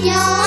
안녕.